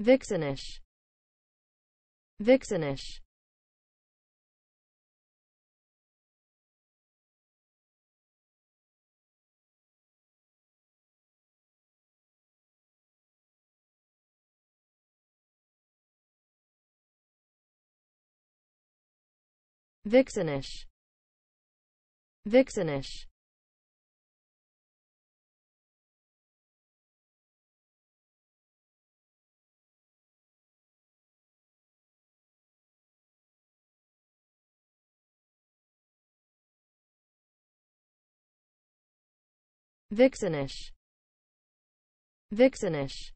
vixenish. Vixenish. Vixenish. Vixenish vixenish. Vixenish